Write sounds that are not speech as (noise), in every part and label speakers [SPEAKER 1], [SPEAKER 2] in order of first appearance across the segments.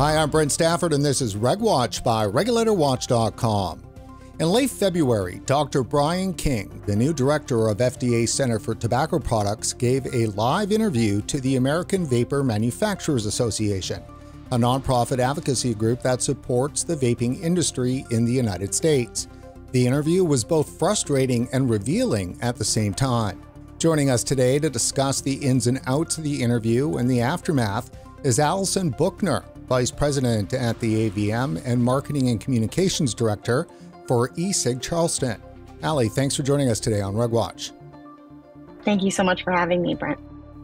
[SPEAKER 1] Hi, I'm Brent Stafford, and this is RegWatch by RegulatorWatch.com. In late February, Dr. Brian King, the new director of FDA Center for Tobacco Products, gave a live interview to the American Vapor Manufacturers Association, a nonprofit advocacy group that supports the vaping industry in the United States. The interview was both frustrating and revealing at the same time. Joining us today to discuss the ins and outs of the interview and the aftermath is Allison Boughner, Vice President at the AVM and Marketing and Communications Director for ECig Charleston. Allie, thanks for joining us today on RegWatch.
[SPEAKER 2] Thank you so much for having me, Brent.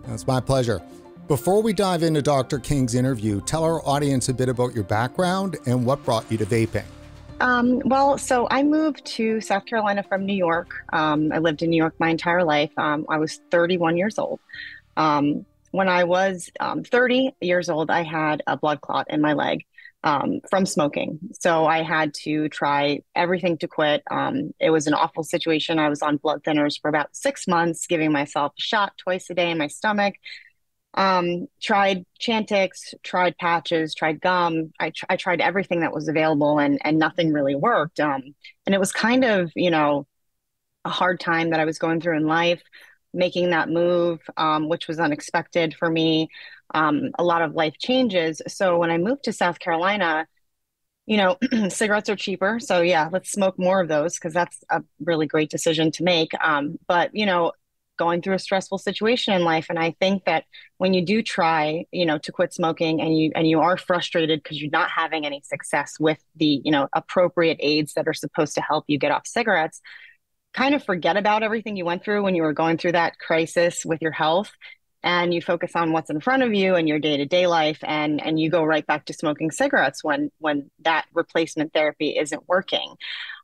[SPEAKER 1] That's my pleasure. Before we dive into Dr. King's interview, tell our audience a bit about your background and what brought you to vaping.
[SPEAKER 2] Um, well, so I moved to South Carolina from New York. Um, I lived in New York my entire life. Um, I was 31 years old. When I was um, 30 years old, I had a blood clot in my leg um, from smoking. So I had to try everything to quit. Um, it was an awful situation. I was on blood thinners for about six months, giving myself a shot twice a day in my stomach. Um, tried Chantix, tried patches, tried gum. I, tr- I tried everything that was available, and and nothing really worked. Um, and it was kind of you know a hard time that I was going through in life making that move, um, which was unexpected for me, um, a lot of life changes. So when I moved to South Carolina, you know, (clears throat) cigarettes are cheaper. So yeah, let's smoke more of those because that's a really great decision to make. Um, but, you know, going through a stressful situation in life and i think that when you do try you know to quit smoking and you and you are frustrated because you're not having any success with the you know appropriate aids that are supposed to help you get off cigarettes kind of forget about everything you went through when you were going through that crisis with your health and you focus on what's in front of you and your day-to-day life and and you go right back to smoking cigarettes when when that replacement therapy isn't working.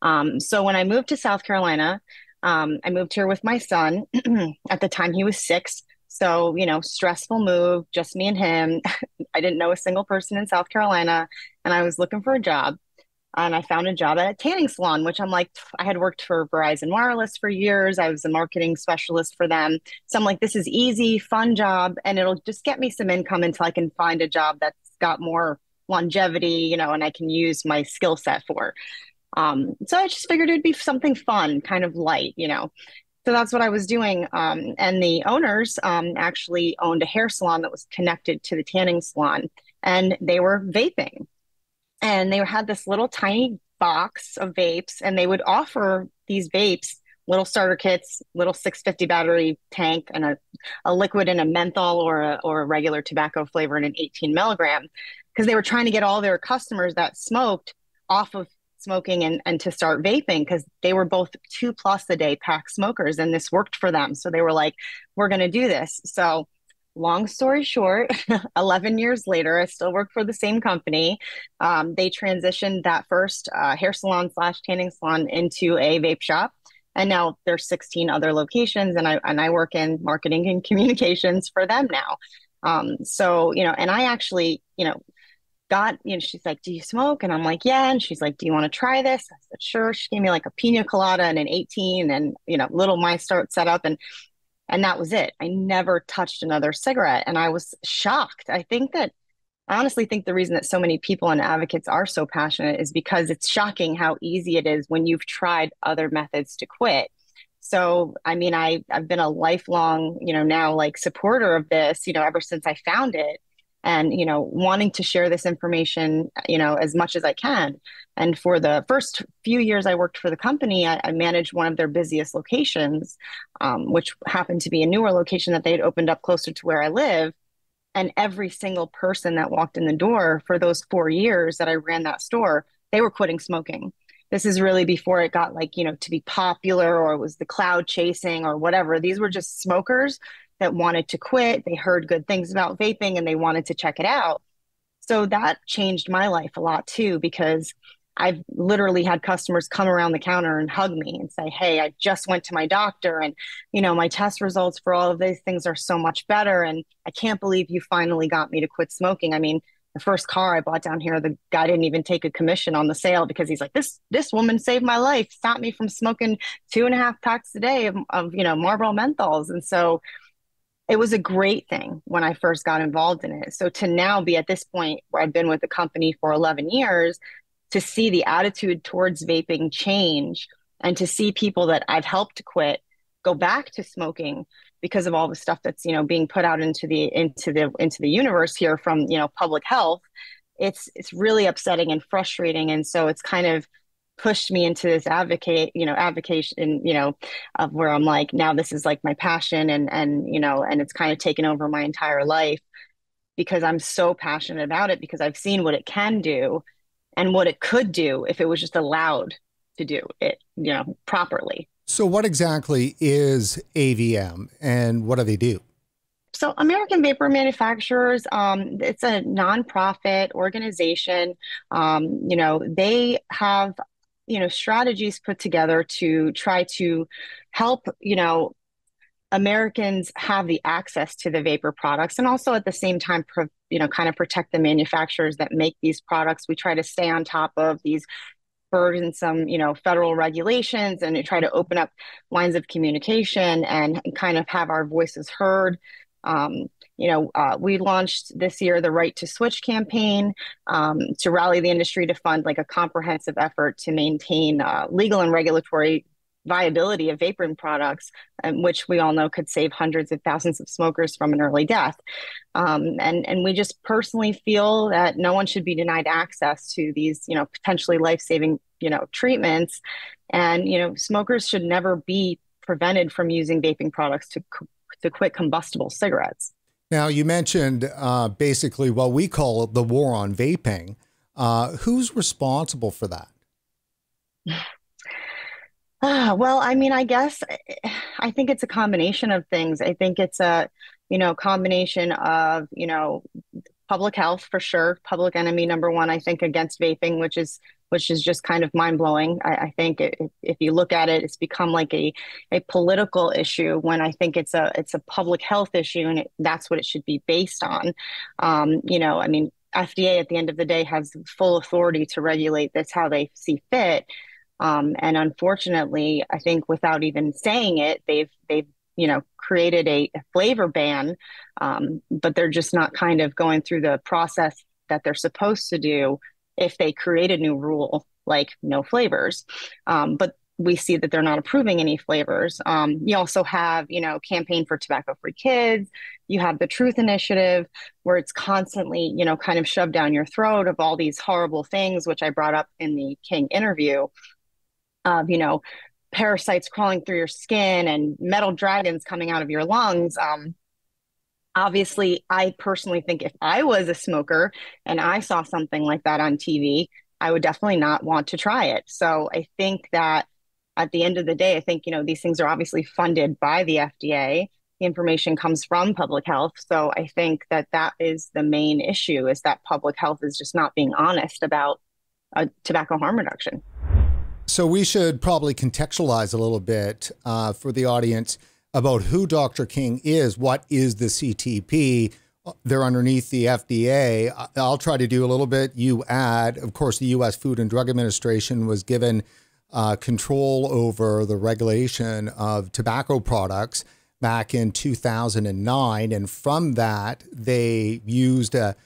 [SPEAKER 2] Um, so when i moved to south carolina um, i moved here with my son. (clears throat) At the time he was six so you know stressful move just me and him. (laughs) I didn't know a single person in south carolina and i was looking for a job and I found a job at a tanning salon, which I'm like, I had worked for Verizon Wireless for years. I was a marketing specialist for them. So I'm like, this is easy, fun job, and it'll just get me some income until I can find a job that's got more longevity, you know, and I can use my skill set for. Um, so I just figured it'd be something fun, kind of light, you know. So that's what I was doing. Um, and the owners um, actually owned a hair salon that was connected to the tanning salon, and they were vaping and they had this little tiny box of vapes and they would offer these vapes little starter kits little 650 battery tank and a, a liquid and a menthol or a, or a regular tobacco flavor and an 18 milligram because they were trying to get all their customers that smoked off of smoking and, and to start vaping because they were both two plus a day pack smokers and this worked for them. So they were like we're going to do this. So long story short (laughs) 11 years later i still work for the same company. Um, they transitioned that first uh, hair salon slash tanning salon into a vape shop. And now there's 16 other locations and i and i work in marketing and (laughs) communications for them now. Um, so you know and i actually you know got you know she's like do you smoke? And i'm like yeah. And she's like do you want to try this? I said sure. She gave me like a pina colada and an 18 and you know little my start set up. And and that was it. I never touched another cigarette. And I was shocked. I think that I honestly think the reason that so many people and advocates are so passionate is because it's shocking how easy it is when you've tried other methods to quit. So, I mean, I, I've been a lifelong, you know, now like supporter of this, you know, ever since I found it and you know wanting to share this information you know as much as i can. And for the first few years i worked for the company i, I managed one of their busiest locations um, which happened to be a newer location that they had opened up closer to where i live. And every single person that walked in the door for those four years that i ran that store they were quitting smoking. This is really before it got like you know to be popular or it was the cloud chasing or whatever. These were just smokers that wanted to quit. They heard good things about vaping and they wanted to check it out. So that changed my life a lot too, because I've literally had customers come around the counter and hug me and say, Hey, I just went to my doctor and, you know, my test results for all of these things are so much better. And I can't believe you finally got me to quit smoking. I mean, the first car I bought down here, the guy didn't even take a commission on the sale because he's like, this this woman saved my life, stopped me from smoking two and a half packs a day of, of you know Marlboro menthols, and so it was a great thing when I first got involved in it. So to now be at this point where I've been with the company for 11 years, to see the attitude towards vaping change and to see people that I've helped quit go back to smoking because of all the stuff that's you know being put out into the into the into the universe here from you know public health it's it's really upsetting and frustrating and so it's kind of pushed me into this advocate you know advocation you know of where i'm like now this is like my passion and and you know and it's kind of taken over my entire life because i'm so passionate about it because i've seen what it can do and what it could do if it was just allowed to do it you know properly
[SPEAKER 1] so, what exactly is AVM and what do they do?
[SPEAKER 2] So, American Vapor Manufacturers, um, it's a nonprofit organization. Um, you know, they have, you know, strategies put together to try to help, you know, Americans have the access to the vapor products and also at the same time, you know, kind of protect the manufacturers that make these products. We try to stay on top of these burdensome, you know, federal regulations and try to open up lines of communication and kind of have our voices heard. Um, you know, uh, we launched this year the Right to Switch campaign um, to rally the industry to fund like a comprehensive effort to maintain uh, legal and regulatory viability of vaping products, um, which we all know could save hundreds of thousands of smokers from an early death. Um, and and we just personally feel that no one should be denied access to these, you know, potentially life saving, you know, treatments. And you know, smokers should never be prevented from using vaping products to to quit combustible cigarettes.
[SPEAKER 1] Now, you mentioned uh, basically what we call the war on vaping. Uh, who's responsible for that? (sighs)
[SPEAKER 2] Ah, well, I mean, I guess I think it's a combination of things. I think it's a, you know, combination of, you know, public health for sure, public enemy number one, I think, against vaping, which is which is just kind of mind blowing. I, I, think it, if you look at it, it's become like a a political issue when I think it's a it's a public health issue, and it, that's what it should be based on. Um, you know, I mean, FDA at the end of the day has full authority to regulate this how they see fit. Um, and unfortunately, I think without even saying it, they've they've you know created a, a flavor ban, um, but they're just not kind of going through the process that they're supposed to do if they create a new rule like no flavors. Um, but we see that they're not approving any flavors. Um, you also have, you know, campaign for tobacco free kids. You have the Truth Initiative, where it's constantly, you know, kind of shoved down your throat of all these horrible things, which I brought up in the King interview of you know parasites crawling through your skin and metal dragons coming out of your lungs um, obviously i personally think if i was a smoker and i saw something like that on tv i would definitely not want to try it. So i think that at the end of the day i think you know these things are obviously funded by the fda the information comes from public health. So i think that that is the main issue is that public health is just not being honest about uh, tobacco harm reduction.
[SPEAKER 1] So we should probably contextualize a little bit uh, for the audience about who Dr. King is. What is the CTP? They're underneath the FDA. I'll try to do a little bit. You add, of course, the U.S. Food and Drug Administration was given uh, control over the regulation of tobacco products back in 2009. And from that, they used a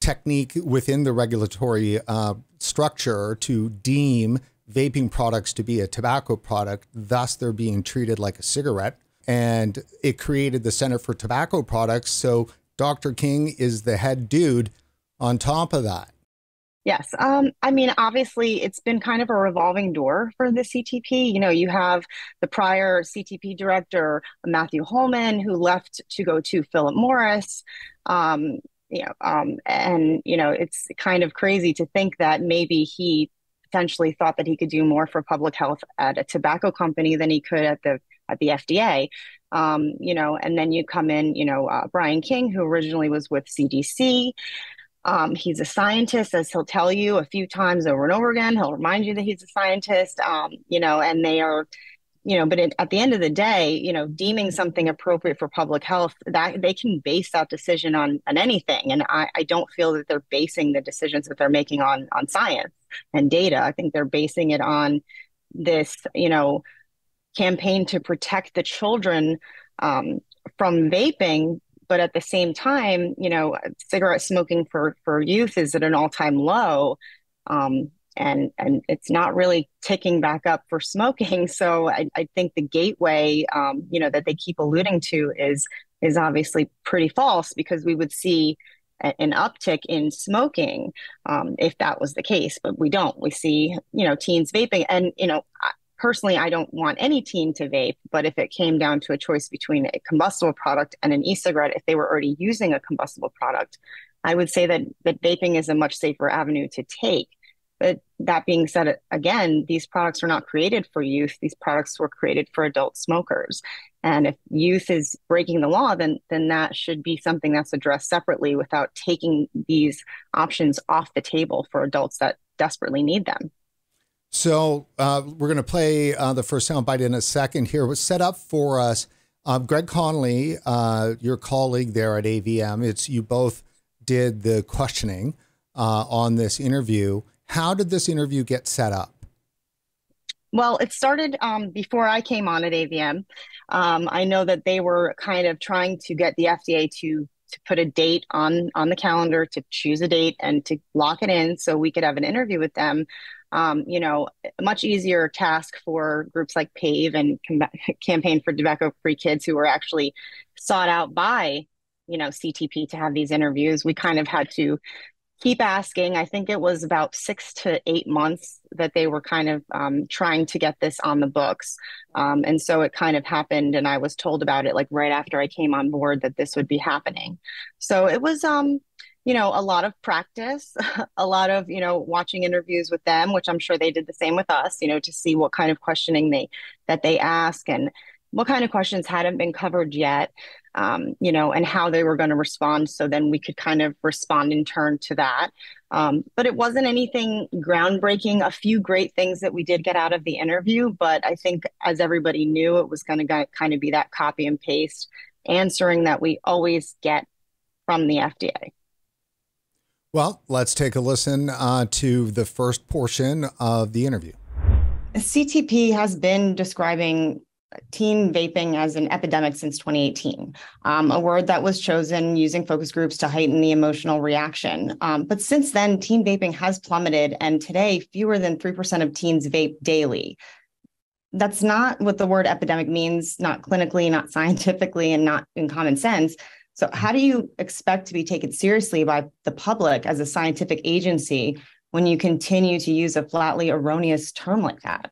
[SPEAKER 1] technique within the regulatory uh, structure to deem vaping products to be a tobacco product, thus they're being treated like a cigarette. And it created the Center for Tobacco Products. So Dr. King is the head dude on top of that.
[SPEAKER 2] Yes. Um, I mean, obviously, it's been kind of a revolving door for the CTP. You know, you have the prior CTP director, Matthew Holman, who left to go to Philip Morris. Um, you know, um, and, you know, it's kind of crazy to think that maybe he potentially thought that he could do more for public health at a tobacco company than he could at the at the FDA. Um, you know, and then you come in, you know, uh, Brian King, who originally was with CDC. Um, he's a scientist, as he'll tell you a few times over and over again. He'll remind you that he's a scientist. Um, you know, and they are you know but it, at the end of the day you know deeming something appropriate for public health that they can base that decision on on anything and I, I don't feel that they're basing the decisions that they're making on on science and data i think they're basing it on this you know campaign to protect the children um, from vaping but at the same time you know cigarette smoking for for youth is at an all-time low um, and and it's not really ticking back up for smoking. (laughs) So i, I think the gateway um, you know that they keep alluding to is is obviously pretty false because we would see an uptick in smoking um, if that was the case but we don't. We see you know teens vaping. And you know personally i don't want any teen to vape but if it came down to a choice between a combustible product and an e-cigarette if they were already using a combustible product i would say that that vaping is a much safer avenue to take but that being said, again, these products are not created for youth. These products were created for adult smokers. And if youth is breaking the law, then then that should be something that's addressed separately without taking these options off the table for adults that desperately need them.
[SPEAKER 1] So uh, we're going to play uh, the first soundbite in a second. Here was set up for us. Um, Greg Conley, uh, your colleague there at AVM, it's you both did the questioning uh, on this interview. How did this interview get set up?
[SPEAKER 2] Well, it started um, before I came on at AVM. Um, I know that they were kind of trying to get the FDA to to put a date on on the calendar, to choose a date, and to lock it in so we could have an interview with them. Um, you know, a much easier task for groups like PAVE and Com- Campaign for Tobacco Free Kids, who were actually sought out by you know CTP to have these interviews. We kind of had to keep asking. I think it was about six to eight months that they were kind of um, trying to get this on the books. Um, and so it kind of happened, and I was told about it like right after I came on board that this would be happening. So it was, um, you know, a lot of practice, (laughs) a lot of, you know, watching interviews with them, which I'm sure they did the same with us, you know, to see what kind of questioning they that they ask and what kind of questions hadn't been covered yet um, you know, and how they were going to respond. So then we could kind of respond in turn to that. Um, but it wasn't anything groundbreaking. A few great things that we did get out of the interview, but I think as everybody knew, it was going to kind of be that copy and paste answering that we always get from the FDA.
[SPEAKER 1] Well, let's take a listen uh, to the first portion of the interview.
[SPEAKER 2] CTP has been describing teen vaping as an epidemic since 2018, um, a word that was chosen using focus groups to heighten the emotional reaction. Um, but since then, teen vaping has plummeted, and today, fewer than 3% of teens vape daily. That's not what the word epidemic means, not clinically, not scientifically, and not in common sense. So, how do you expect to be taken seriously by the public as a scientific agency when you continue to use a flatly erroneous term like that?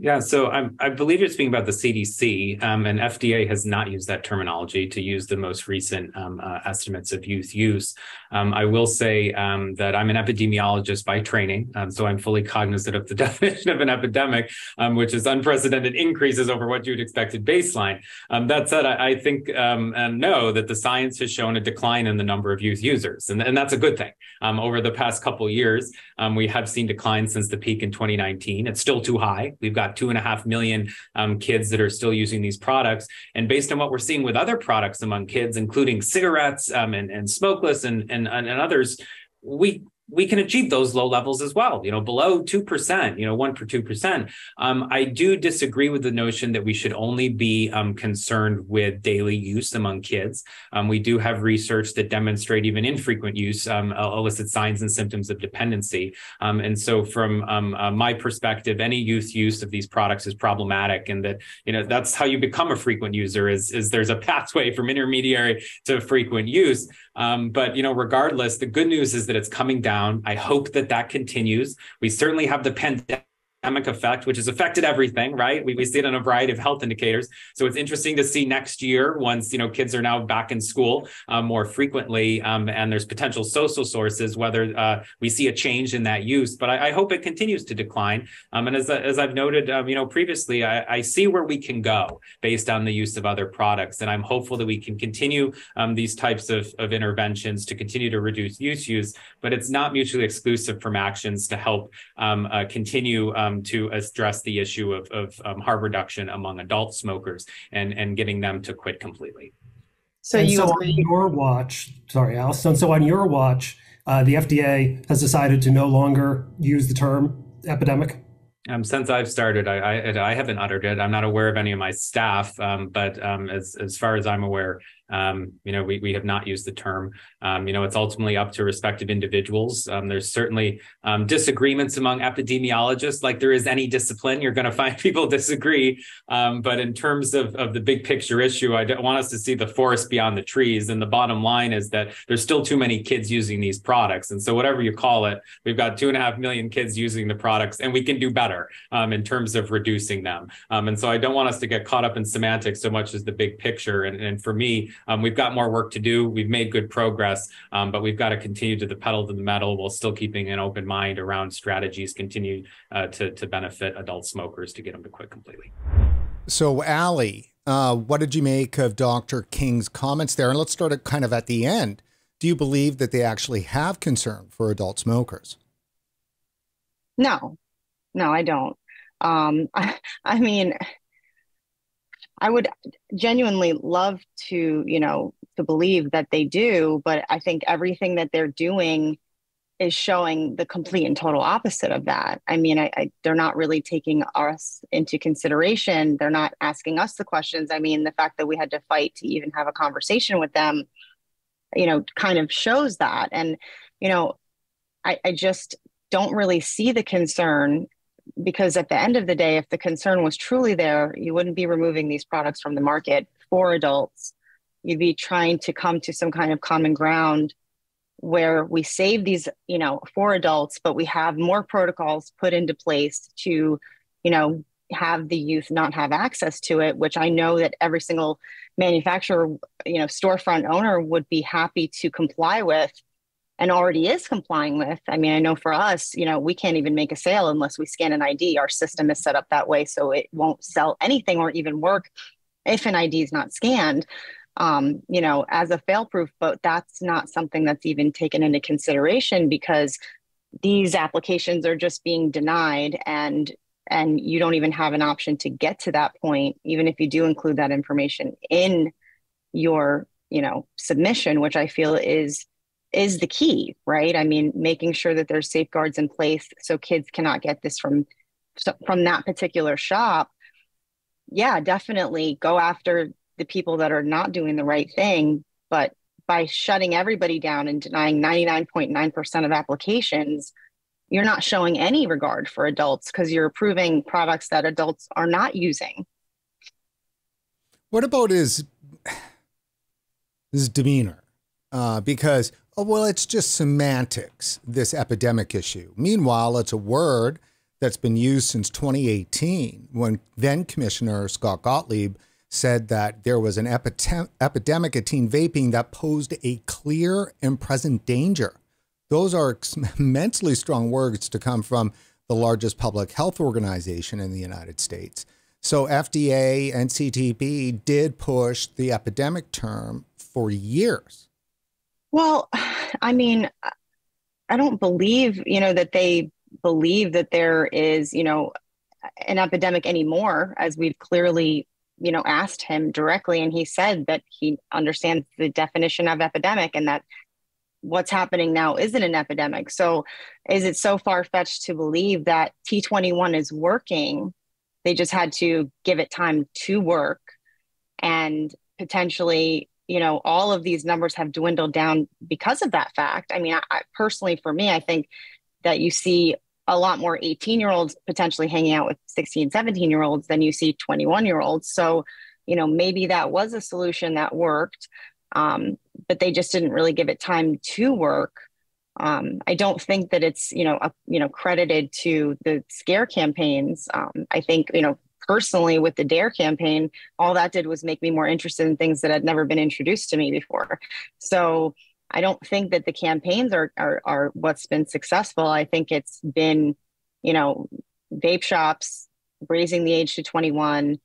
[SPEAKER 3] Yeah, so I, I believe you're speaking about the CDC, um, and FDA has not used that terminology to use the most recent um, uh, estimates of youth use. Um, I will say um, that I'm an epidemiologist by training, um, so I'm fully cognizant of the (laughs) definition of an epidemic, um, which is unprecedented increases over what you'd expected baseline. that said, I, I think and know that the science has shown a decline in the number of youth users, and, and that's a good thing. over the past couple years, we have seen declines since the peak in 2019. It's still too high. We've got two and a half million um, kids that are still using these products. And based on what we're seeing with other products among kids, including cigarettes um, and, and smokeless and, and, and others, we we can achieve those low levels as well, you know, below 2%, you know, 1 per 2%. Um, I do disagree with the notion that we should only be um, concerned with daily use among kids. Um, we do have research that demonstrate even infrequent use um, elicit signs and symptoms of dependency. Um, and so from um, uh, my perspective, any youth use of these products is problematic and that, you know, that's how you become a frequent user is, is there's a (laughs) pathway from intermediary to frequent use. Um, but, you know, regardless, the good news is that it's coming down down. I hope that that continues. We certainly have the pandemic effect, which has affected everything, right? We, we see it on a variety of health indicators. So it's interesting to see next year, once you know kids are now back in school um, more frequently, um, and there's potential social sources, whether uh, we see a change in that use. But I, I hope it continues to decline. Um, and as, as I've noted, um, you know, previously, I, I, see where we can go based on the use of other products, and I'm hopeful that we can continue um, these types of, of interventions to continue to reduce use use. But it's not mutually exclusive from actions to help um, uh, continue um, to address the issue of, of um, harm reduction among adult smokers and, and getting them to quit completely.
[SPEAKER 4] So and you so agree? on your watch, sorry, Allison. So on your watch, uh, the FDA has decided to no longer use the term epidemic.
[SPEAKER 3] Um, since I've started, I, I, I haven't uttered it. I'm not aware of any of my staff, um, but um, as as far as I'm aware, um, you know, we, we have not used the term. Um, you know, it's ultimately up to respective individuals. Um, there's certainly um, disagreements among epidemiologists, like there is any discipline. You're going (laughs) to find people disagree. Um, but in terms of, of the big picture issue, I don't want us to see the forest beyond the trees. And the bottom line is that there's still too many kids using these products. And so, whatever you call it, we've got two and a half million kids using the products, and we can do better um, in terms of reducing them. and so, I don't want us to get caught up in semantics so much as the big picture. And, and for me, um, we've got more work to do. We've made good progress, um, but we've got to continue to the pedal to the metal while still keeping an open mind around strategies continue uh, to, to benefit adult smokers to get them to quit completely.
[SPEAKER 1] So, Allie, uh, what did you make of Dr. King's comments there? And let's start at kind of at the end. Do you believe that they actually have concern for adult smokers?
[SPEAKER 2] No, no, I don't. Um, I, (laughs) I mean, I would genuinely love to, you know, to believe that they do, but I think everything that they're doing is showing the complete and total opposite of that. I mean, I, I, they're not really taking us into consideration. They're not asking us the questions. I mean, the fact that we had to fight to even have a conversation with them, you know, kind of shows that. And, you know, I, I just don't really see the concern because at the end of the day, if the concern was truly there, you wouldn't be removing these products from the market for adults. You'd be trying to come to some kind of common ground where we save these, you know, for adults, but we have more protocols put into place to, you know, have the youth not have access to it, which I know that every single manufacturer, you know, storefront owner would be happy to comply with and already is complying with. I mean, I know for us, you know, we can't even make a sale unless we scan an ID. Our system is set up that way, so it won't sell anything or even work if an ID is not scanned. Um, you know, as a fail proof, but that's not something that's even taken into consideration because these applications are just being denied and and you don't even have an option to get to that point even if you do include that information in your you know submission which i feel is is the key, right? I mean, making sure that there's safeguards in place so kids cannot get this from from that particular shop. Yeah, definitely go after the people that are not doing the right thing, but by shutting everybody down and denying 99.9% of applications, you're not showing any regard for adults because you're approving products that adults are not using.
[SPEAKER 1] What about his (sighs) his demeanor? Uh, because oh, well, it's just semantics, this epidemic issue. Meanwhile, it's a word that's been used since 2018 when then Commissioner Scott Gottlieb said that there was an epidemic of teen vaping that posed a clear and present danger. Those are (laughs) immensely strong words to come from the largest public health organization in the United States. So FDA and CTP did push the epidemic term for years.
[SPEAKER 2] Well, I mean, I don't believe, you know, that they believe that there is, you know, an epidemic anymore, as we've clearly, you know, asked him directly. And he said that he understands the definition of epidemic and that what's happening now isn't an epidemic. So is it so far fetched to believe that T21 is working? They just had to give it time to work and potentially you know all of these numbers have dwindled down because of that fact. I mean I, I, personally for me i think that you see a lot more 18 year olds potentially hanging out with 16 17 year olds than you see 21 year olds so you know maybe that was a solution that worked um, but they just didn't really give it time to work. Um, I don't think that it's you know a, you know credited to the scare campaigns. Um, I think you know personally with the dare campaign all that did was make me more interested in things that had never been introduced to me before. So i don't think that the campaigns are are, are what's been successful. I think it's been you know vape shops raising the age to 21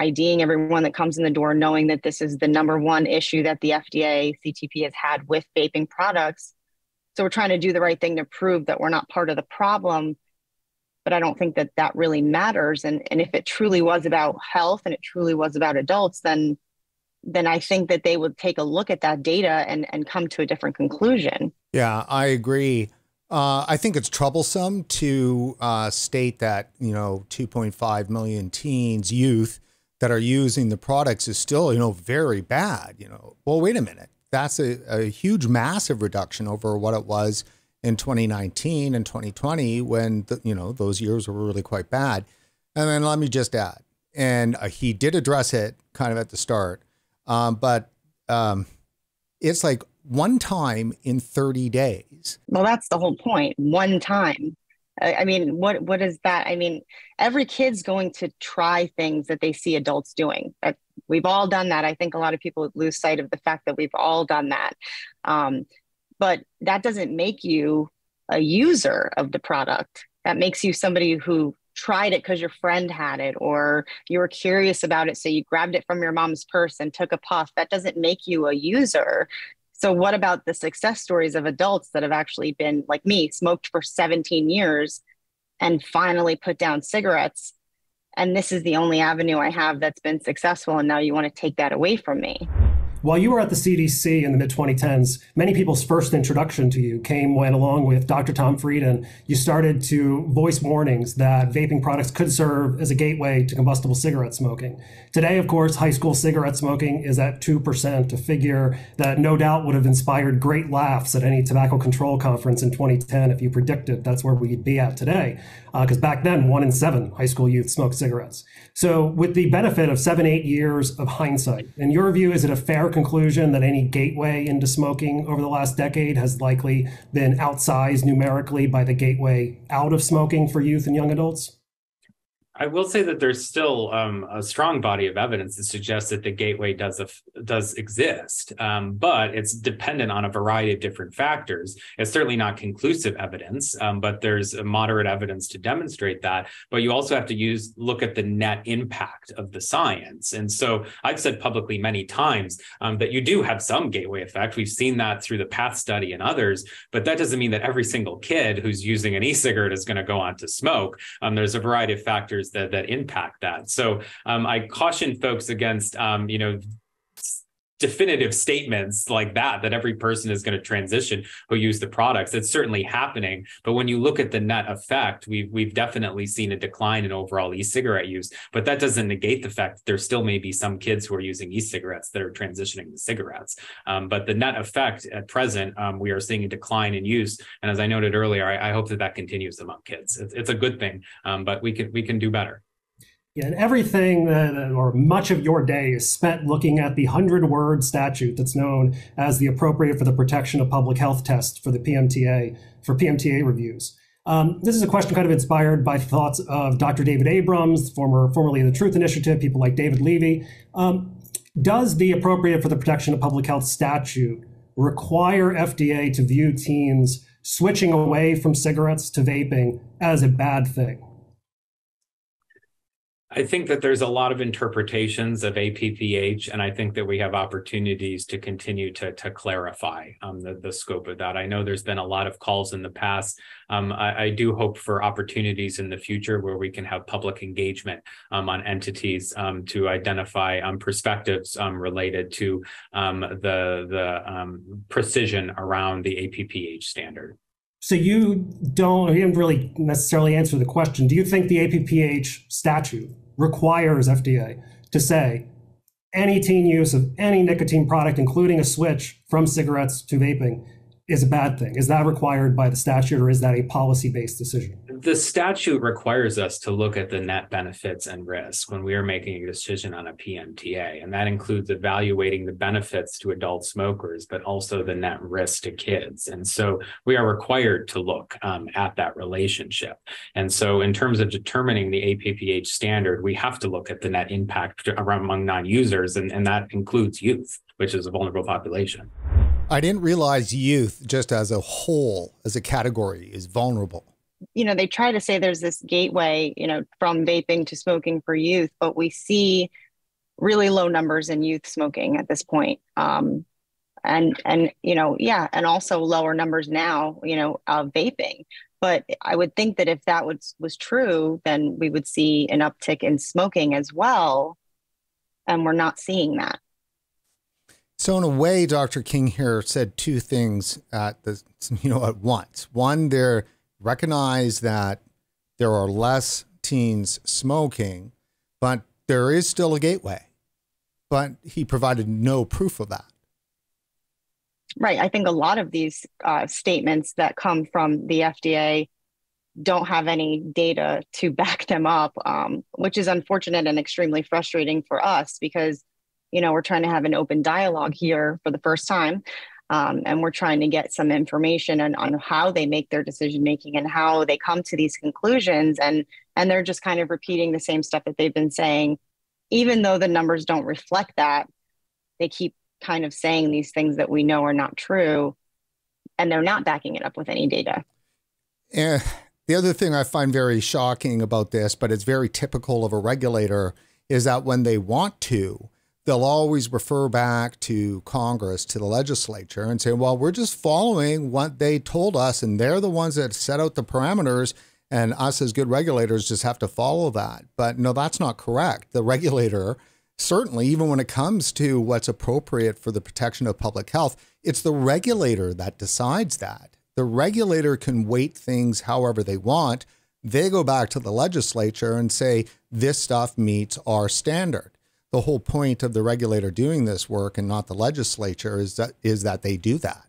[SPEAKER 2] IDing everyone that comes in the door, knowing that this is the number one issue that the FDA, CTP has had with vaping products. So we're trying to do the right thing to prove that we're not part of the problem but I don't think that that really matters. And and if it truly was about health and it truly was about adults, then then I think that they would take a look at that data and and come to a different conclusion.
[SPEAKER 1] Yeah, I agree. Uh, I think it's troublesome to uh, state that you know 2.5 million teens, youth that are using the products is still you know very bad. You know, well, wait a minute, that's a, a huge, massive reduction over what it was in 2019 and 2020 when the, you know those years were really quite bad. And then let me just add, and uh, he did address it kind of at the start, um, but um, it's like one time in 30 days.
[SPEAKER 2] Well, that's the whole point. One time. I mean, what what is that? I mean, every kid's going to try things that they see adults doing. We've all done that. I think a lot of people lose sight of the fact that we've all done that. Um, but that doesn't make you a user of the product. That makes you somebody who tried it because your friend had it or you were curious about it so you grabbed it from your mom's purse and took a puff that doesn't make you a user so, what about the success stories of adults that have actually been like me, smoked for 17 years and finally put down cigarettes? And this is the only avenue I have that's been successful. And now you want to take that away from me.
[SPEAKER 4] While you were at the CDC in the mid 2010s, many people's first introduction to you came when, along with Dr. Tom Frieden, you started to voice warnings that vaping products could serve as a gateway to combustible cigarette smoking. Today, of course, high school cigarette smoking is at 2%, a figure that no doubt would have inspired great laughs at any tobacco control conference in 2010 if you predicted that's where we'd be at today. Because uh, back then, one in seven high school youth smoked cigarettes. So, with the benefit of seven, eight years of hindsight, in your view, is it a fair conclusion that any gateway into smoking over the last decade has likely been outsized numerically by the gateway out of smoking for youth and young adults?
[SPEAKER 3] I will say that there's still um, a strong body of evidence that suggests that the gateway does does exist, um, but it's dependent on a variety of different factors. It's certainly not conclusive evidence, um, but there's moderate evidence to demonstrate that. But you also have to use look at the net impact of the science. And so I've said publicly many times um, that you do have some gateway effect. We've seen that through the PATH study and others, but that doesn't mean that every single kid who's using an e-cigarette is going to go on to smoke. Um, there's a variety of factors that that impact that. So um, I caution folks against um, you know definitive statements like that that every person is going to transition who use the products. It's certainly happening but when you look at the net effect we've we've definitely seen a decline in overall e-cigarette use but that doesn't negate the fact that there still may be some kids who are using e-cigarettes that are transitioning to cigarettes. Um, but the net effect at present um, we are seeing a decline in use and as i noted earlier i, I hope that that continues among kids. It's, it's a good thing um, but we can we can do better
[SPEAKER 4] yeah, and everything that, or much of your day is spent looking at the 100 word statute that's known as the appropriate for the protection of public health test for the PMTA, for PMTA reviews. Um, this is a question kind of inspired by thoughts of Dr. David Abrams, former formerly in the Truth Initiative, people like David Levy. Um, does the appropriate for the protection of public health statute require FDA to view teens switching away from cigarettes to vaping as a bad thing?
[SPEAKER 3] I think that there's a lot of interpretations of APPH, and I think that we have opportunities to continue to, to clarify um, the, the scope of that. I know there's been a lot of calls in the past. Um, I, I, do hope for opportunities in the future where we can have public engagement um, on entities um, to identify um, perspectives um, related to the, the precision around the APPH standard.
[SPEAKER 4] So you don't, you didn't really necessarily answer the question. Do you think the APPH statute requires FDA to say any teen use of any nicotine product, including a switch from cigarettes to vaping, is a bad thing? Is that required by the statute or is that a policy based decision?
[SPEAKER 3] The statute requires us to look at the net benefits and risk when we are making a decision on a PMTA. And that includes evaluating the benefits to adult smokers, but also the net risk to kids. And so we are required to look um, at that relationship. And so, in terms of determining the APPH standard, we have to look at the net impact among non users, and, and that includes youth, which is a vulnerable population.
[SPEAKER 1] I didn't realize youth, just as a whole, as a category, is vulnerable.
[SPEAKER 2] You know, they try to say there's this gateway, you know, from vaping to smoking for youth, but we see really low numbers in youth smoking at this point. Um, and and you know, yeah, and also lower numbers now, you know, of vaping. But I would think that if that was was true, then we would see an uptick in smoking as well, and we're not seeing that.
[SPEAKER 1] So in a way, Dr. King here said two things at the you know at once. One, they recognize that there are less teens smoking, but there is still a gateway. But he provided no proof of that.
[SPEAKER 2] Right. I think a lot of these uh, statements that come from the FDA don't have any data to (laughs) back them up, um, which is unfortunate and extremely frustrating for us because, you know, we're trying to have an open dialogue here for the first time. Um, and we're trying to get some information on, on how they make their decision making and how they come to these conclusions and and they're just kind of repeating the same stuff that they've been saying even though the numbers don't reflect that they keep kind of saying these things that we know are not true and they're not backing it up with any data.
[SPEAKER 1] Yeah. The other thing I find very shocking about this, but it's very typical of a regulator, is that when they want to, they'll always refer back to Congress, to the legislature, and say, well, we're just following what they told us, and they're the ones that set out the parameters, and us as good regulators just have to follow that. But no, that's not correct. The regulator certainly, even when it comes to what's appropriate for the protection of public health, it's the regulator that decides that. The regulator can weight things however they want. They go back to the legislature and say, this stuff meets our standard. The whole point of the regulator doing this work and not the legislature is that is that they do that.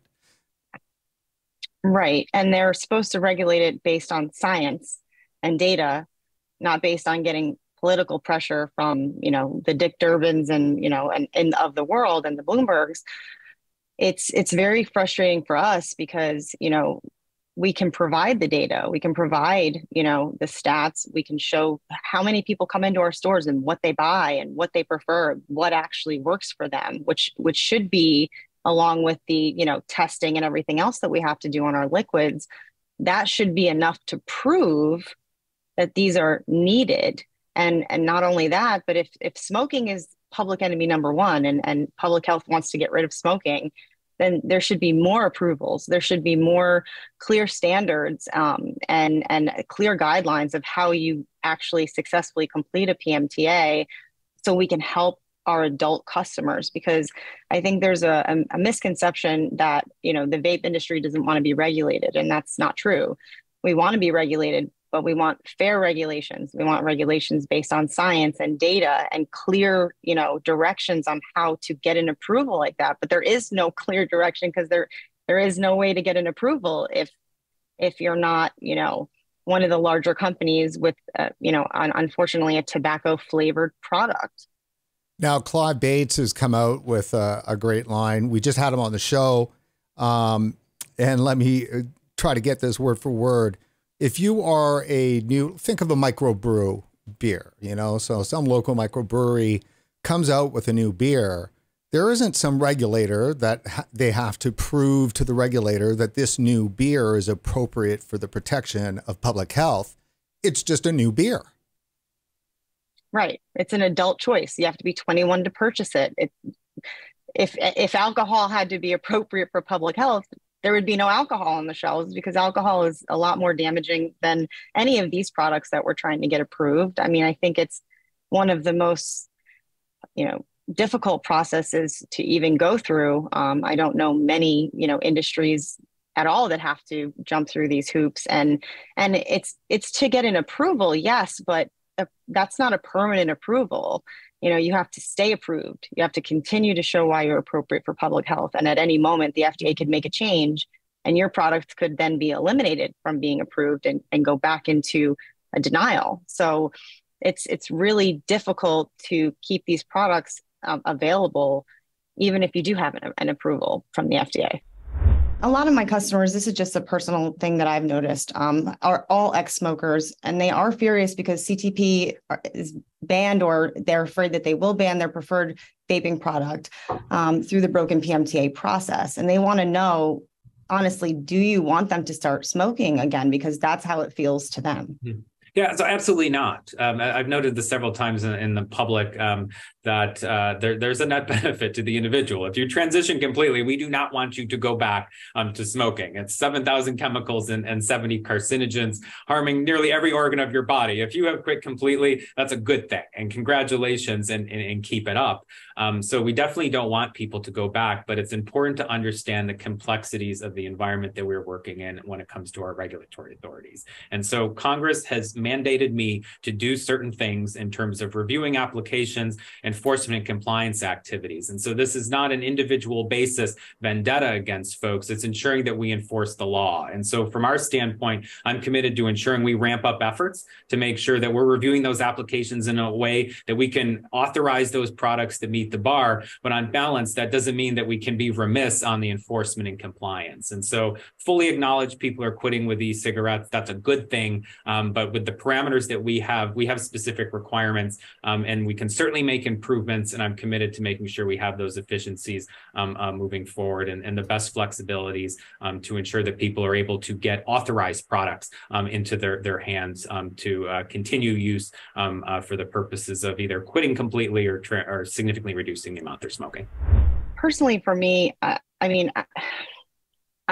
[SPEAKER 2] Right. And they're supposed to regulate it based on science and data, not based on getting political pressure from you know the Dick Durbins and you know and, and of the world and the Bloombergs, it's it's very frustrating for us because you know we can provide the data we can provide you know the stats we can show how many people come into our stores and what they buy and what they prefer what actually works for them which which should be along with the you know testing and everything else that we have to do on our liquids that should be enough to prove that these are needed. And and not only that but if if smoking is public enemy number one and and public health wants to get rid of smoking then there should be more approvals. There should be more clear standards um, and and clear guidelines of how you actually successfully complete a pmta so we can help our adult customers. Because i think there's a, a, a misconception that you know the vape industry doesn't want to be regulated and that's not true. We want to be regulated but we want fair regulations. We want regulations based on science and data and clear, you know, directions on how to get an approval like that. But there is no clear direction because there there is no way to get an approval if if you're not, you know, one of the larger companies with, uh, you know, un- unfortunately, a tobacco flavored product.
[SPEAKER 1] Now, Clive Bates has come out with a, a great line. We just had him on the show. Um, and let me uh, try to get this word for word if you are a new, think of a microbrew beer, you know, so some local microbrewery comes out with a new beer. There isn't some regulator that ha- they have to prove to the regulator that this new beer is appropriate for the protection of public health. It's just a new beer.
[SPEAKER 2] Right. It's an adult choice. You have to be 21 to purchase it. it if if alcohol had to be appropriate for public health, there would be no alcohol on the shelves because alcohol is a lot more damaging than any of these products that we're trying to get approved. I mean, I think it's one of the most, you know, difficult processes to even go through. Um, I don't know many, you know, industries at all that have to jump through these hoops, and and it's it's to get an approval, yes, but that's not a permanent approval you know you have to stay approved. You have to continue to show why you're appropriate for public health. And at any moment the fda could make a change and your product could then be eliminated from being approved and, and go back into a denial. So it's it's really difficult to keep these products um, available even if you do have an, an approval from the fda a lot of my customers, this is just a personal thing that I've noticed, um, are all ex smokers and they are furious because CTP is banned or they're afraid that they will ban their preferred vaping product um, through the broken PMTA process. And they want to know honestly, do you want them to start smoking again? Because that's how it feels to them.
[SPEAKER 3] Hmm. Yeah, so absolutely not. Um, I've noted this several times in, in the public um, that uh, there, there's a net (laughs) benefit to the individual. If you transition completely, we do not want you to go back um, to smoking. It's 7,000 chemicals and, and 70 carcinogens, harming nearly every organ of your body. If you have quit completely, that's a good thing. And congratulations and, and, and keep it up. Um, so we definitely don't want people to go back, but it's important to understand the complexities of the environment that we're working in when it comes to our regulatory authorities. And so Congress has mandated me to do certain things in terms of reviewing applications, enforcement and compliance activities. And so this is not an individual basis vendetta against folks. It's ensuring that we enforce the law. And so from our standpoint, I'm committed to ensuring we ramp up efforts to make sure that we're reviewing those applications in a way that we can authorize those products to meet the bar. But on balance, that doesn't mean that we can be remiss on the enforcement and compliance. And so fully acknowledge people are quitting with e-cigarettes. That's a good thing. Um, but with the parameters that we have, we have specific requirements um, and we can certainly make improvements. Improvements, and I'm committed to making sure we have those efficiencies um, uh, moving forward and, and, the best flexibilities um, to ensure that people are able to get authorized products um, into their, their hands um, to uh, continue use uh, for the purposes of either quitting completely or, or significantly reducing the amount they're smoking.
[SPEAKER 2] Personally, for me, I mean,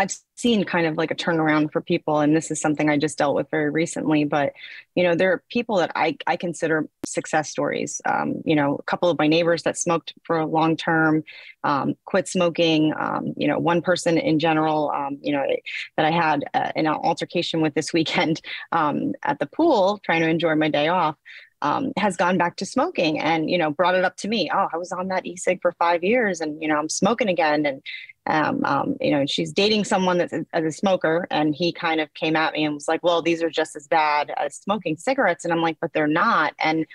[SPEAKER 2] I've seen kind of like a turnaround for people, and this is something I just dealt with very recently. But you know, there are people that I I consider success stories. Um, you know, a couple of my neighbors that smoked for a long term, um, quit smoking. Um, you know, one person in general, um, you know, that I had uh, an altercation with this weekend (laughs) um, at the pool, trying to enjoy my day off. Um, has gone back to smoking and you know brought it up to me oh i was on that e-cig for five years and you know i'm smoking again and um, um, you know, she's dating someone that's a, as a smoker, and he kind of came at me and was like, "Well, these are just as bad as smoking cigarettes," and I'm like, "But they're not." And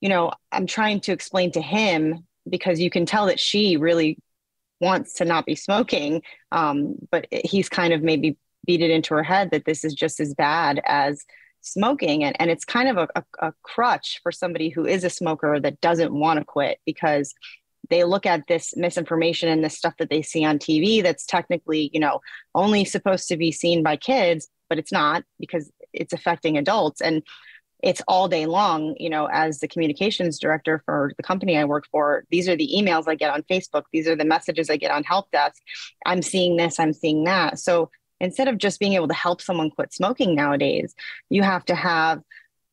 [SPEAKER 2] you know, I'm trying to explain to him because you can tell that she really wants to not be smoking, um, but he's kind of maybe beat it into her head that this is just as bad as smoking and, and it's kind of a, a, a crutch for somebody who is a smoker that doesn't want to quit because they look at this misinformation and this stuff that they see on TV that's technically, you know, only supposed to be seen by kids, but it's not because it's affecting adults. And it's all day long, you know, as the communications director for the company I work for, these are the emails I get on Facebook. These are the messages I get on help desk. I'm seeing this, I'm seeing that. So instead of just being able to help someone quit smoking nowadays, you have to have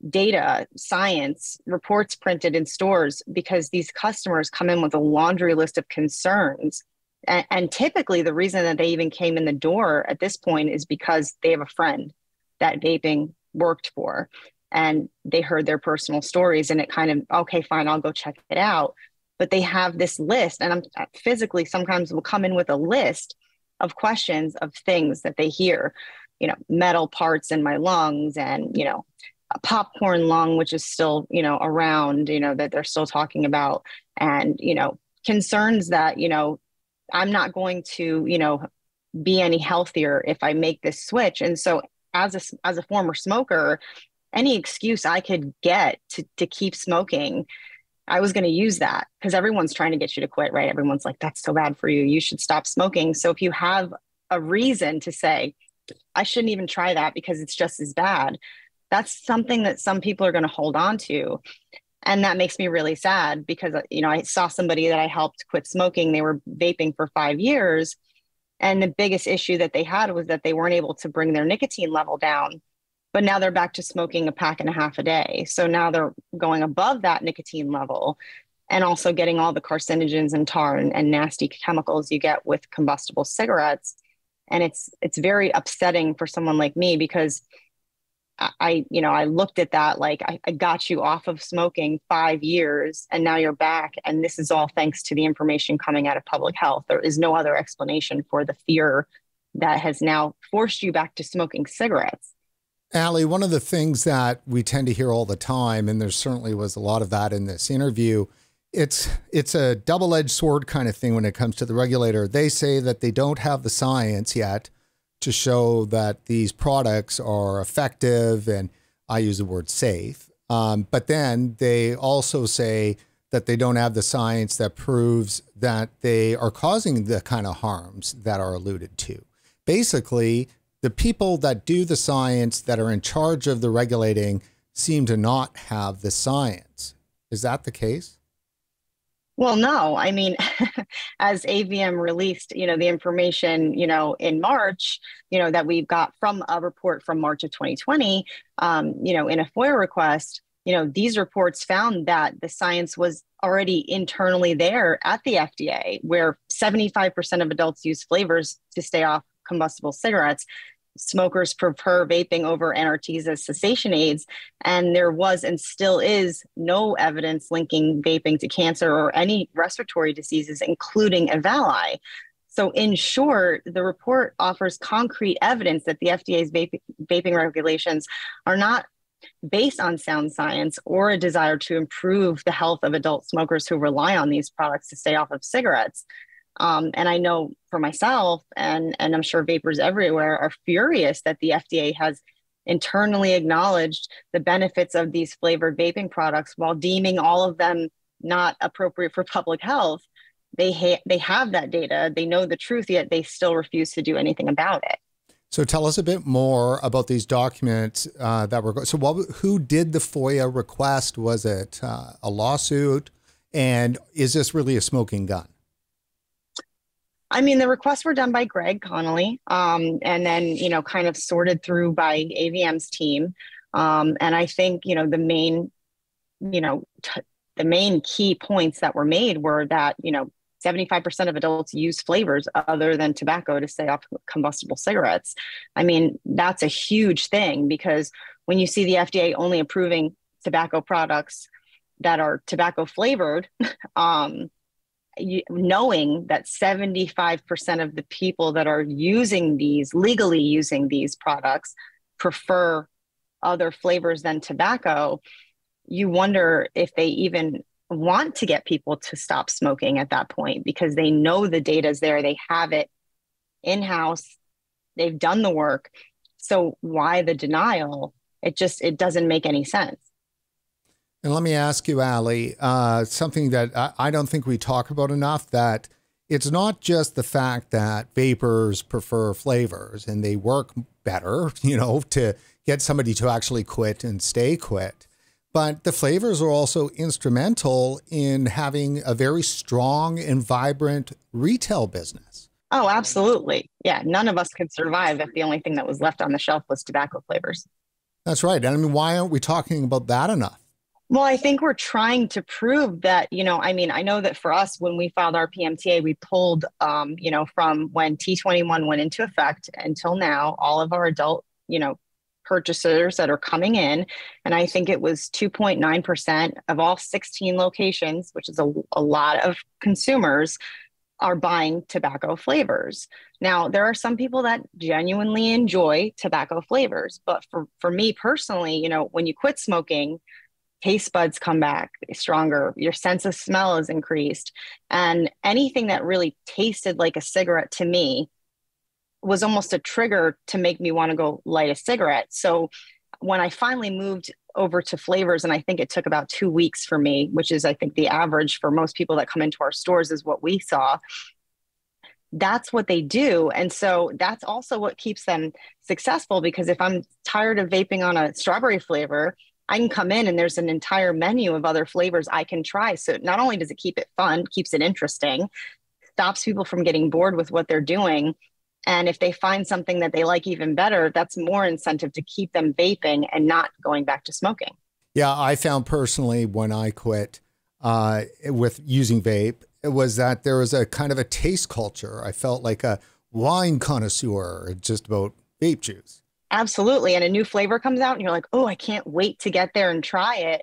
[SPEAKER 2] data, science, reports printed in stores because these customers come in with a laundry list of concerns. And, and, typically, the reason that they even came in the door at this point is because they have a friend that vaping worked for and they heard their personal stories and it kind of, okay, fine, I'll go check it out. But they have this list, and I'm physically sometimes will come in with a list of questions of things that they hear, you know, metal parts in my lungs and, you know, popcorn lung, which is still, you know, around, you know, that they're still talking about, and, you know, concerns that, you know, I'm not going to, you know, be any healthier if I make this switch. And so as a, as a former smoker, any excuse I could get to, to keep smoking, I was going to use that because everyone's trying to get you to quit, right? Everyone's like, that's so bad for you. You should stop smoking. So if you have a reason to say, I shouldn't even try that because it's just as bad, that's something that some people are going to hold on to. And that makes me really sad because uh, you know i saw somebody that i helped quit smoking. They were vaping for five years. And the biggest issue that they had was that they weren't able to bring their nicotine level down. But now they're back to smoking a pack and a half a day. So now they're going above that nicotine level and also getting all the carcinogens and tar and, and nasty chemicals you get with combustible cigarettes. And it's it's very upsetting for someone like me because I, you know, I looked at that like I, I, got you off of smoking five years and now you're back. And this is all thanks to the information coming out of public health. There is no other explanation for the fear that has now forced you back to smoking cigarettes.
[SPEAKER 1] Allie, one of the things that we tend to hear all the time, and there certainly was a lot of that in this interview, it's it's a double-edged sword kind of thing when it comes to the regulator. They say that they don't have the science yet to show that these products are effective and I use the word safe. Um, but then they also say that they don't have the science that proves that they are causing the kind of harms that are alluded to. Basically, the people that do the science that are in charge of the regulating seem to not have the science. Is that the case?
[SPEAKER 2] Well, no. I mean, (laughs) as AVM released, you know, the information, you know, in March, you know, that we've got from a report from March of 2020, um, you know, in a FOIA request, you know, these reports found that the science was already internally there at the FDA, where 75% of adults use flavors to stay off combustible cigarettes. Smokers prefer vaping over NRTs as cessation aids. And there was and still is no evidence linking vaping to cancer or any respiratory diseases, including EVALI. So, in short, the report offers concrete evidence that the FDA's vaping, vaping regulations are not based on sound science or a desire to improve the health of adult smokers who rely on these products to stay off of cigarettes. Um, and I know for myself, and, and I'm sure vapers everywhere are furious that the FDA has internally acknowledged the benefits of these flavored vaping products while deeming all of them not appropriate for public health. They, ha- they have that data, they know the truth, yet they still refuse to do anything about it.
[SPEAKER 1] So tell us a bit more about these documents uh, that were. So what, who did the FOIA request? Was it uh, a lawsuit? And is this really a smoking gun?
[SPEAKER 2] I mean, the requests were done by Greg Connolly, um, and then you know, kind of sorted through by AVM's team. Um, and I think you know the main, you know, t- the main key points that were made were that you know 75% of adults use flavors other than tobacco to stay off combustible cigarettes. I mean, that's a huge thing because when you see the FDA only approving tobacco products that are tobacco flavored, (laughs) um, you, knowing that 75% of the people that are using these, legally using these products, prefer other flavors than tobacco, you wonder if they even want to get people to stop smoking at that point because they know the data is there, they have it in house, they've done the work. So why the denial? It just it doesn't make any sense.
[SPEAKER 1] And let me ask you, Ali, uh, something that I, I don't think we talk about enough that it's not just the fact that vapers prefer flavors and they work better, (laughs) you know, to get somebody to actually quit and stay quit. But the flavors are also instrumental in having a very strong and vibrant retail business.
[SPEAKER 2] Oh, absolutely. Yeah. None of us could survive if the only thing that was left on the shelf was tobacco flavors.
[SPEAKER 1] That's right. And I mean, why aren't we talking about that enough?
[SPEAKER 2] Well, I think we're trying to prove that, you know, I mean, I know that for us, when we filed our PMTA, we pulled, um, you know, from when T21 went into effect until now, all of our adult, you know, purchasers that are coming in. And I think it was 2.9% of all 16 locations, which is a, a lot of consumers, are buying tobacco flavors. Now, there are some people that genuinely enjoy tobacco flavors, but for, for me personally, you know, when you quit smoking, taste buds come back stronger, your sense of smell is increased. And anything that really tasted like a cigarette to me was almost a trigger to make me want to go light a cigarette. So when I finally moved over to flavors, and I think it took about two weeks for me, which is, I think, the average for most people that come into our stores, is what we saw. That's what they do. And so that's also what keeps them successful because if I'm tired of vaping on a strawberry flavor, I can come in and there's an entire menu of other flavors I can try. So not only does it keep it fun, keeps it interesting, stops people from getting bored with what they're doing, and if they find something that they like even better, that's more incentive to keep them vaping and not going back to smoking.
[SPEAKER 1] Yeah, I found personally when I quit uh, with using vape, it was that there was a kind of a taste culture. I felt like a wine connoisseur just about vape juice.
[SPEAKER 2] Absolutely. And a new flavor comes out, and you're like, oh, I can't wait to get there and try it.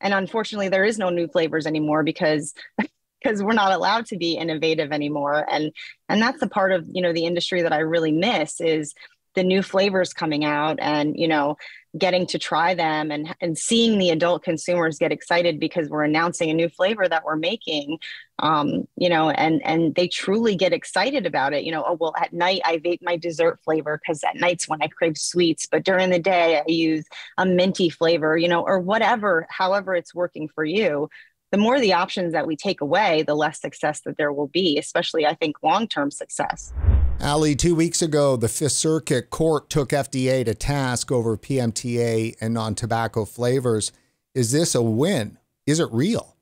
[SPEAKER 2] And unfortunately, there is no new flavors anymore because (laughs) because we're not allowed to be innovative anymore and and that's the part of you know the industry that i really miss is the new flavors coming out and you know getting to try them and and seeing the adult consumers get excited because we're announcing a new flavor that we're making um, you know and and they truly get excited about it you know oh well at night i vape my dessert flavor because at nights when i crave sweets but during the day i use a minty flavor you know or whatever however it's working for you the more the options that we take away, the less success that there will be, especially, I think, long term success.
[SPEAKER 1] Ali, two weeks ago, the Fifth Circuit Court took FDA to task over PMTA and non tobacco flavors. Is this a win? Is it real?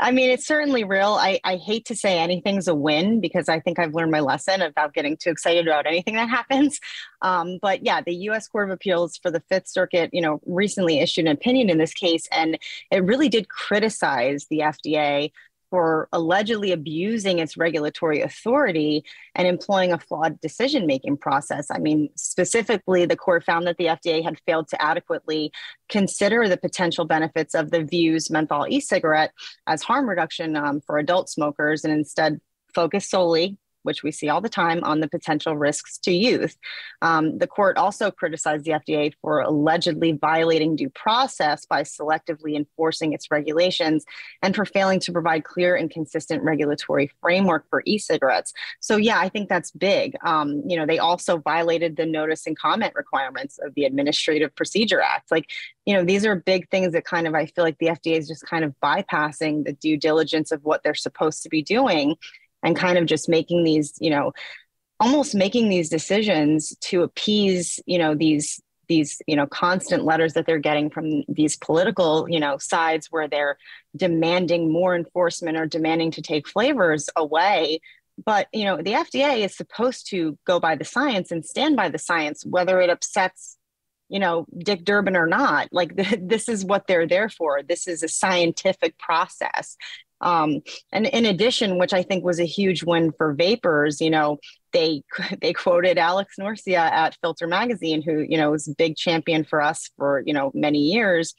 [SPEAKER 2] I mean, it's certainly real. I, I hate to say anything's a win because I think I've learned my lesson about getting too excited about anything that happens. (laughs) Um, but yeah, the U.S. Court of Appeals for the Fifth Circuit, you know, recently issued an opinion in this case, and it really did criticize the FDA for allegedly abusing its regulatory authority and employing a flawed decision making process. I mean, specifically, the court found that the FDA had failed to adequately consider the potential benefits of the Vuse menthol e cigarette as harm reduction um, for adult smokers and instead focused solely which we see all the time on the potential risks to youth. Um, the court also criticized the FDA for allegedly violating due process by selectively enforcing its regulations and for failing to provide clear and consistent regulatory framework for e-cigarettes. So yeah, I think that's big. Um, you know, they also violated the notice and comment requirements of the Administrative Procedure Act. Like, you know, these are big things that kind of I feel like the FDA is just kind of bypassing the due diligence of what they're supposed to be doing and kind of just making these, you know, almost making these decisions to appease, you know, these these you know constant letters that they're getting from these political you know sides where they're demanding more enforcement or demanding to take flavors away. But you know the FDA is supposed to go by the science and stand by the science whether it upsets you know Dick Durbin or not. Like (laughs) this is what they're there for. This is a scientific process um, and in addition, which I think was a huge win for vapers, you know, they (laughs) they quoted Alex Norcia at Filter Magazine, who you know was a big champion for us for you know many years.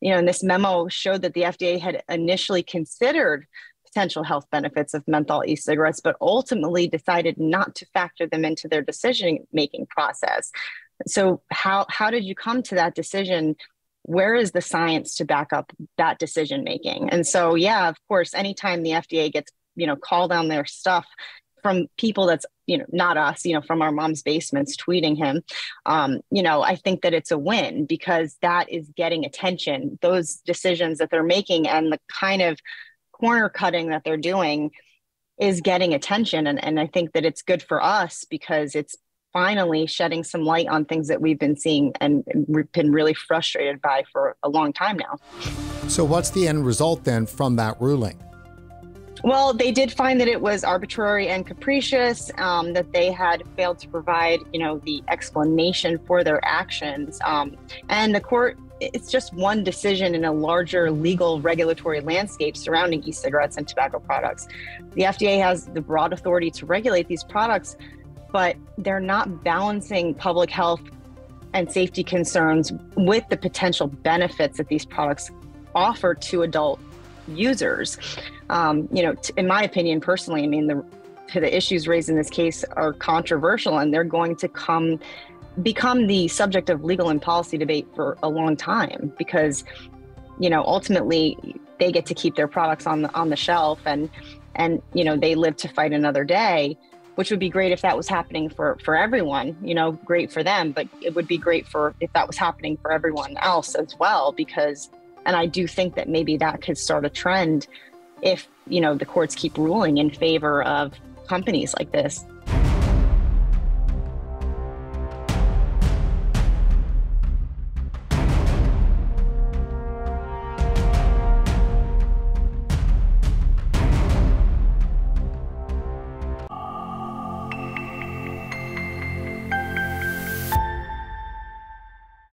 [SPEAKER 2] You know, and this memo showed that the FDA had initially considered potential health benefits of menthol e-cigarettes, but ultimately decided not to factor them into their decision making process. So how how did you come to that decision where is the science to back up that decision making? And so yeah of course anytime the fda gets you know called on their stuff from people that's you know not us you know from our mom's basements tweeting him um, you know i think that it's a win because that is getting attention. Those decisions that they're making and the kind of corner cutting that they're doing is getting attention. And, and i think that it's good for us because it's finally shedding some light on things that we've been seeing and we've been really frustrated by for a long time now.
[SPEAKER 1] So, what's the end result then from that ruling?
[SPEAKER 2] Well, they did find that it was arbitrary and capricious, um, that they had failed to provide, you know, the explanation for their actions. Um, and the court, it's just one decision in a larger legal regulatory landscape surrounding e cigarettes and tobacco products. The FDA has the broad authority to regulate these products, but they're not balancing public health and safety concerns with the potential benefits that these products offer to adult users. Um, you know, t- in my opinion, personally, I mean, the the issues raised in this case are controversial, and they're going to come become the subject of legal and policy debate for a long time because, you know, ultimately they get to keep their products on the on the shelf, and and you know they live to fight another day which would be great if that was happening for for everyone you know great for them but it would be great for if that was happening for everyone else as well because and i do think that maybe that could start a trend if you know the courts keep ruling in favor of companies like this